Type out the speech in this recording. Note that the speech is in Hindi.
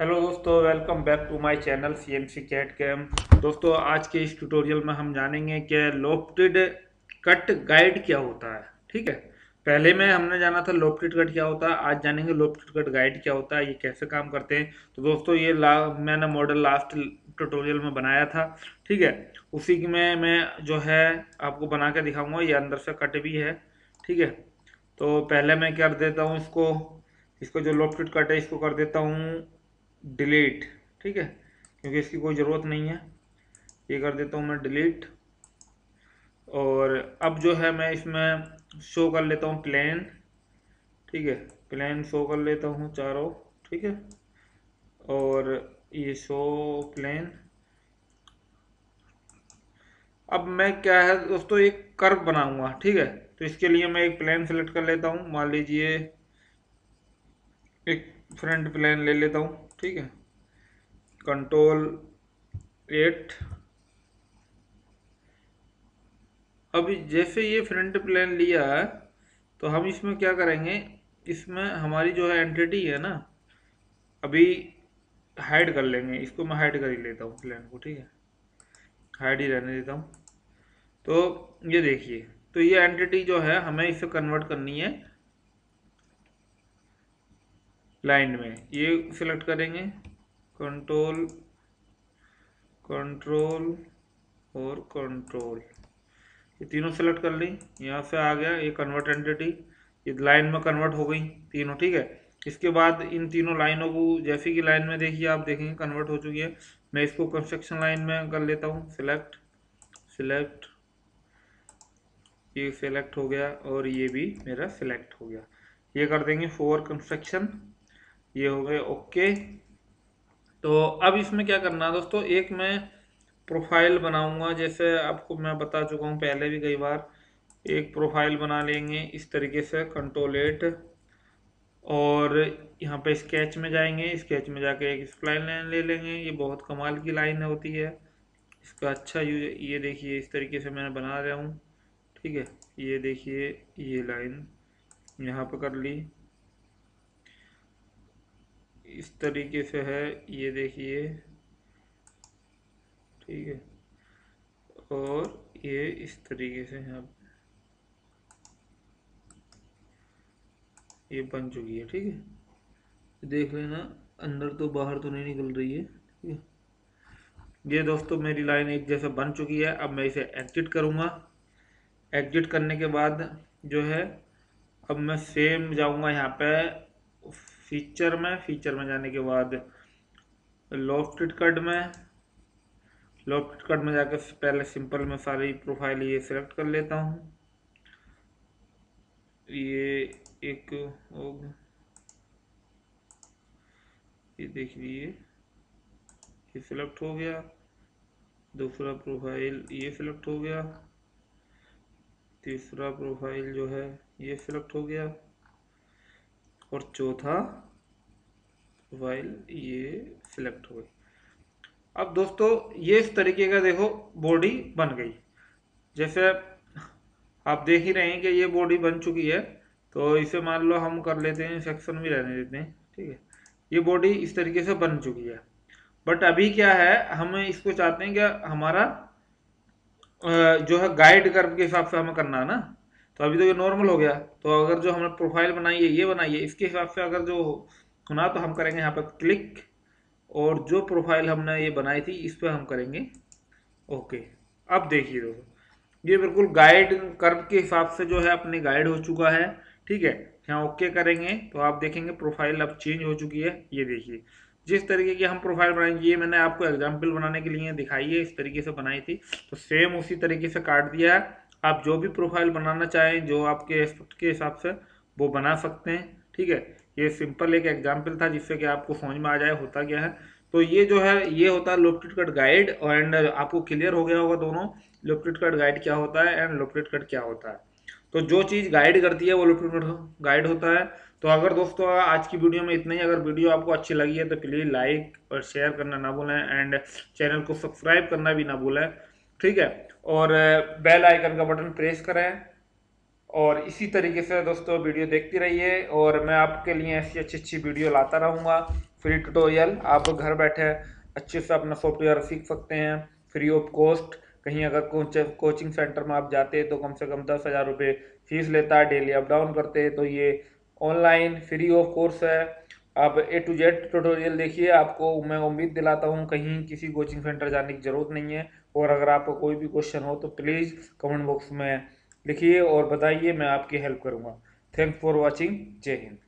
हेलो दोस्तों welcome back to my channel C M C cat cam दोस्तों, आज के इस ट्यूटोरियल में हम जानेंगे कि लोफ्टेड कट गाइड क्या होता है, ठीक है? पहले में हमने जाना था लोफ्टेड कट क्या होता है, आज जानेंगे लोफ्टेड कट गाइड क्या होता है, ये कैसे काम करते हैं। तो दोस्तों, ये ला, मैंने मॉडल लास्ट ट्यूटोरियल में बनाया था, ठीक है? उसी में मैं जो है आपको बना के दिखाऊँगा, ये अंदर से कट भी है, ठीक है? तो पहले मैं कर देता हूँ इसको इसको जो लोफ्टेड कट है, इसको कर देता हूँ डिलीट ठीक है? क्योंकि इसकी कोई ज़रूरत नहीं है। ये कर देता हूँ मैं डिलीट और अब जो है मैं इसमें शो कर लेता हूँ प्लेन ठीक है? प्लेन शो कर लेता हूँ चारों, ठीक है? और ये शो प्लेन अब मैं क्या है, दोस्तों, एक कर्व बनाऊँगा, ठीक है? तो इसके लिए मैं एक प्लेन सेलेक्ट कर लेता हूँ। मान लीजिए एक फ्रंट प्लेन ले लेता हूँ। ठीक है। कंट्रोल एट अभी जैसे ये फ्रंट प्लेन लिया है तो हम इसमें क्या करेंगे? इसमें हमारी जो है एंटिटी है ना, अभी हाइड कर लेंगे। इसको मैं हाइड कर ही लेता हूँ प्लेन को, ठीक है? हाइड ही रहने देता हूँ। तो ये देखिए तो ये एंटिटी जो है, हमें इसे कन्वर्ट करनी है। लाइन में। ये सिलेक्ट करेंगे। कंट्रोल कंट्रोल और कंट्रोल ये तीनों सेलेक्ट कर ली। यहाँ से आ गया ये कन्वर्ट एंटिटी ये लाइन में कन्वर्ट हो गई तीनों, ठीक है? इसके बाद इन तीनों लाइनों को, जैसे कि लाइन में देखिए, आप देखेंगे कन्वर्ट हो चुकी है। मैं इसको कंस्ट्रक्शन लाइन में कर लेता हूँ। सिलेक्ट सिलेक्ट ये सिलेक्ट हो गया और ये भी मेरा सिलेक्ट हो गया। ये कर देंगे फोर कंस्ट्रक्शन ये हो गए, ओके। तो अब इसमें क्या करना है दोस्तों, एक मैं प्रोफ़ाइल बनाऊँगा, जैसे आपको मैं बता चुका हूँ पहले भी कई बार, एक प्रोफ़ाइल बना लेंगे इस तरीके से कंट्रोल एट और यहाँ पे स्केच में जाएँगे स्केच में जाके एक स्प्लाइन लाइन ले लेंगे। ये बहुत कमाल की लाइन होती है। इसका अच्छा यूज़ ये देखिए, इस तरीके से मैंने बना रहा हूँ। ठीक है, ये देखिए, ये लाइन यहाँ पर कर ली। इस तरीके से है, ये देखिए। ठीक है। और ये इस तरीके से यहाँ ये बन चुकी है, ठीक है। देख लेना, अंदर तो बाहर तो नहीं निकल रही है, ठीक है। ये दोस्तों मेरी लाइन एक जैसे बन चुकी है, अब मैं इसे एग्जिट करूँगा। एग्जिट करने के बाद जो है, अब मैं सेम जाऊँगा यहाँ पे फीचर में फीचर में जाने के बाद लॉफ्टेड कट में, लॉफ्टेड कट में जाकर पहले सिंपल में सारी प्रोफ़ाइल ये सिलेक्ट कर लेता हूँ। ये एक ये देख लीजिए, ये सिलेक्ट हो गया। दूसरा प्रोफ़ाइल ये सिलेक्ट हो गया। तीसरा प्रोफ़ाइल जो है ये सिलेक्ट हो गया। और चौथा प्रोफ़ाइल ये सिलेक्ट हो गई। अब दोस्तों, ये इस तरीके का देखो बॉडी बन गई। जैसे आप देख ही रहे हैं कि ये बॉडी बन चुकी है तो इसे मान लो हम कर लेते हैं सेक्शन भी रहने देते हैं, ठीक है? ये बॉडी इस तरीके से बन चुकी है। बट अभी क्या है, हम इसको चाहते हैं कि हमारा जो है गाइड कर्व के हिसाब से हमें करना है ना? तो अभी तो ये नॉर्मल हो गया। तो अगर जो हमने प्रोफ़ाइल बनाई है, ये बनाई है, इसके हिसाब से अगर जो होना तो हम करेंगे यहाँ पर क्लिक और जो प्रोफ़ाइल हमने ये बनाई थी, इस पर हम करेंगे। ओके अब देखिए दोस्तों, ये बिल्कुल गाइड कर्व के हिसाब से जो है अपने गाइड हो चुका है। ठीक है, यहाँ ओके करेंगे तो आप देखेंगे प्रोफ़ाइल अब चेंज हो चुकी है। ये देखिए, जिस तरीके की हम प्रोफ़ाइल बनाएँगे ये मैंने आपको एग्ज़ाम्पल बनाने के लिए दिखाई है, इस तरीके से बनाई थी। तो सेम उसी तरीके से काट दिया है। आप जो भी प्रोफ़ाइल बनाना चाहें, जो आपके एक्सपेक्ट के हिसाब से, वो बना सकते हैं, ठीक है? ये सिंपल एक एग्ज़ाम्पल था जिससे कि आपको समझ में आ जाए, होता क्या है? तो ये जो है, ये होता है लोप्टेड कट गाइड एंड आपको क्लियर हो गया होगा दोनों लोप्टेड कट गाइड क्या होता है एंड लोप्टेड कट क्या होता है। तो जो चीज़ गाइड करती है, वो लोप्टेड कट गाइड होता है। तो अगर दोस्तों, आज की वीडियो में इतना ही। अगर वीडियो आपको अच्छी लगी है तो प्लीज़ लाइक और शेयर करना ना भूलें एंड चैनल को सब्सक्राइब करना भी ना भूलें। ठीक है? और बेल आइकन का बटन प्रेस करें। और इसी तरीके से दोस्तों वीडियो देखती रहिए। और मैं आपके लिए ऐसी अच्छी अच्छी वीडियो लाता रहूँगा। फ्री ट्यूटोरियल आप घर बैठे अच्छे से अपना सॉफ्टवेयर सीख सकते हैं। फ्री ऑफ़ कॉस्ट कहीं अगर कोच कोचिंग सेंटर में आप जाते हैं तो कम से कम दस हज़ार रुपये फ़ीस लेता है। डेली अप डाउन करते हैं। तो ये ऑनलाइन फ्री ऑफ़ कोर्स है। आप ए टू जेड ट्यूटोरियल देखिए, आपको मैं उम्मीद दिलाता हूँ कहीं किसी कोचिंग सेंटर जाने की ज़रूरत नहीं है। और अगर आपको कोई भी क्वेश्चन हो तो प्लीज़ कमेंट बॉक्स में लिखिए और बताइए, मैं आपकी हेल्प करूँगा। थैंक फॉर वॉचिंग जय हिंद